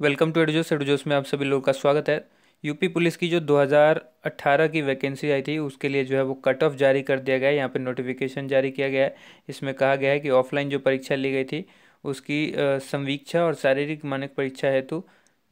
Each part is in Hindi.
वेलकम टू एडजोस एडजोस में आप सभी लोगों का स्वागत है। यूपी पुलिस की जो 2018 की वैकेंसी आई थी, उसके लिए जो है वो कट ऑफ़ जारी कर दिया गया है। यहाँ पे नोटिफिकेशन जारी किया गया है। इसमें कहा गया है कि ऑफलाइन जो परीक्षा ली गई थी, उसकी संवीक्षा और शारीरिक मानक परीक्षा हेतु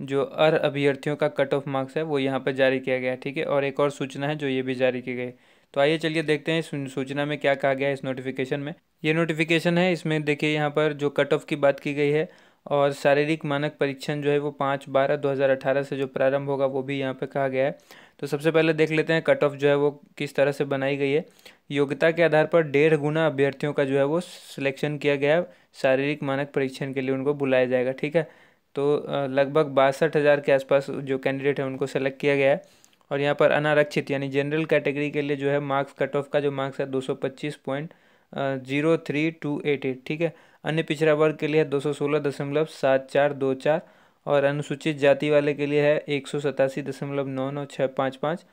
जो अर अभ्यर्थियों का कट ऑफ़ मार्क्स है, वो यहाँ पर जारी किया गया है, ठीक है? और एक और सूचना है जो ये भी जारी की गई तो आइए चलिए देखते हैं इस सूचना में क्या कहा गया है इस नोटिफिकेशन में। ये नोटिफिकेशन है, इसमें देखिए यहाँ पर जो कट ऑफ़ की बात की गई है और शारीरिक मानक परीक्षण जो है वो पाँच बारह दो हज़ार अठारह से जो प्रारंभ होगा वो भी यहाँ पे कहा गया है। तो सबसे पहले देख लेते हैं कट ऑफ़ जो है वो किस तरह से बनाई गई है। योग्यता के आधार पर डेढ़ गुना अभ्यर्थियों का जो है वो सिलेक्शन किया गया है। शारीरिक मानक परीक्षण के लिए उनको बुलाया जाएगा, ठीक है? तो लगभग बासठ हज़ार के आसपास जो कैंडिडेट है उनको सेलेक्ट किया गया है। और यहाँ पर अनारक्षित यानी जनरल कैटेगरी के लिए जो है मार्क्स, कट ऑफ़ का जो मार्क्स है दो सौ पच्चीस point zero three two eight eight, ठीक है? अन्य पिछड़ा वर्ग के लिए है दो सौ सोलह दशमलव सात चार दो चार और अनुसूचित जाति वाले के लिए है एक सौ सतासी दशमलव नौ नौ छः पाँच पाँच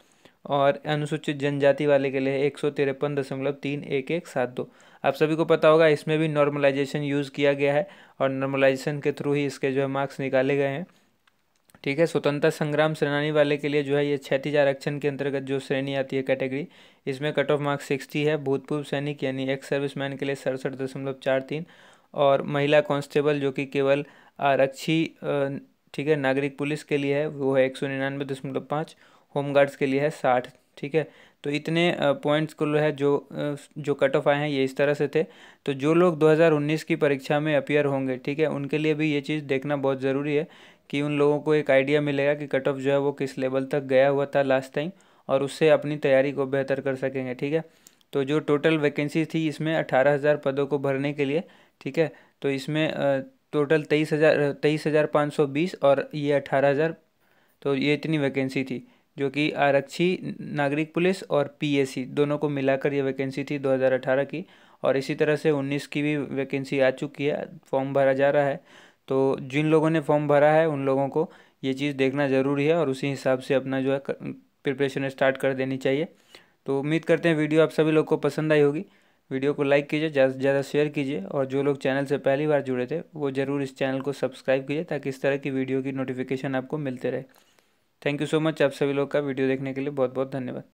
और अनुसूचित जनजाति वाले के लिए है एक सौ तिरपन दशमलव तीन एक एक सात दो। आप सभी को पता होगा, इसमें भी नॉर्मलाइजेशन यूज़ किया गया है और नॉर्मलाइजेशन के थ्रू ही इसके जो है मार्क्स निकाले गए हैं। ठीक है, स्वतंत्रता संग्राम सेनानी वाले के लिए जो है ये क्षैतिज आरक्षण के अंतर्गत जो श्रेणी आती है कैटेगरी, इसमें कट ऑफ़ मार्क्स सिक्सटी है, भूतपूर्व सैनिक यानी एक्स सर्विसमैन के लिए सड़सठ दशमलव चार तीन और महिला कांस्टेबल जो कि केवल आरक्षी ठीक है, नागरिक पुलिस के लिए है, वो है एक सौ निन्यानवे दशमलव पाँच, होमगार्ड्स के लिए है साठ, ठीक है। तो इतने पॉइंट्स को है जो जो कट ऑफ़ आए हैं ये इस तरह से थे। तो जो लोग 2019 की परीक्षा में अपियर होंगे, ठीक है, उनके लिए भी ये चीज़ देखना बहुत ज़रूरी है कि उन लोगों को एक आइडिया मिलेगा कि कट ऑफ़ जो है वो किस लेवल तक गया हुआ था लास्ट टाइम और उससे अपनी तैयारी को बेहतर कर सकेंगे, ठीक है? तो जो टोटल वैकेंसी थी इसमें अठारह हज़ार पदों को भरने के लिए, ठीक है? तो इसमें टोटल तेईस हज़ार तेईस हज़ार पाँच सौ बीस और ये अठारह हज़ार तो ये इतनी वैकेंसी थी, जो कि आरक्षी, नागरिक पुलिस और पीएसी दोनों को मिलाकर ये वैकेंसी थी 2018 की, और इसी तरह से 19 की भी वैकेंसी आ चुकी है फॉर्म भरा जा रहा है। तो जिन लोगों ने फॉर्म भरा है, उन लोगों को ये चीज़ देखना ज़रूरी है और उसी हिसाब से अपना जो है प्रिपरेशन स्टार्ट कर देनी चाहिए। तो उम्मीद करते हैं वीडियो आप सभी लोग को पसंद आई होगी। वीडियो को लाइक कीजिए, ज़्यादा से ज़्यादा शेयर कीजिए और जो लोग चैनल से पहली बार जुड़े थे, वो ज़रूर इस चैनल को सब्सक्राइब कीजिए ताकि इस तरह की वीडियो की नोटिफिकेशन आपको मिलते रहे। थैंक यू सो मच आप सभी लोग का वीडियो देखने के लिए बहुत बहुत धन्यवाद।